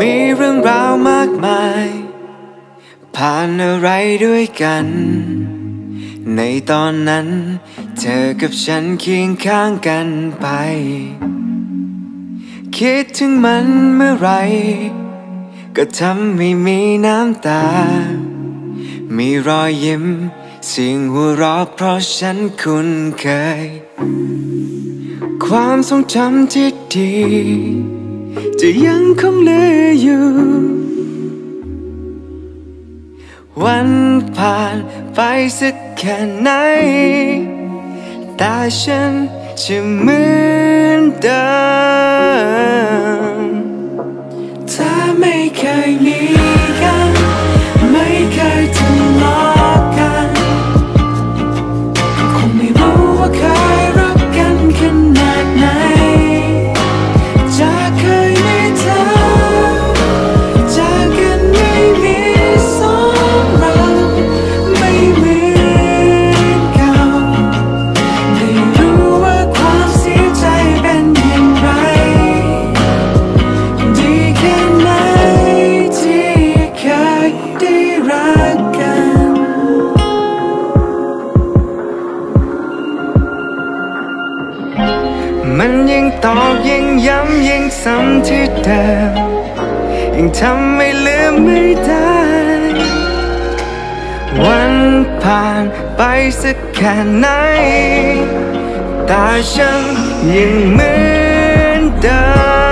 มีเรื่องราวมากมาย ผ่านอะไรด้วยกัน ในตอนนั้น เธอกับฉันเคียงข้างกันไป คิดถึงมันเมื่อไร ก็ทำไม่มีน้ำตา มีรอยยิ้มเสียงหัวเราะเพราะฉันคุ้นเคย ความทรงจำที่ดี จะยังคงเหลืออยู่ วันผ่านไปสักแค่ไหน แต่ฉันจะเหมือนเดิมถ้าไม่เคยมี ยิ่งตอกยิ่งย้ำยิ่งซ้ำที่เดิมยิ่งทำไม่ลืมไม่ได้ วันผ่านไปสักแค่ไหนแต่ฉันยังเหมือนเดิม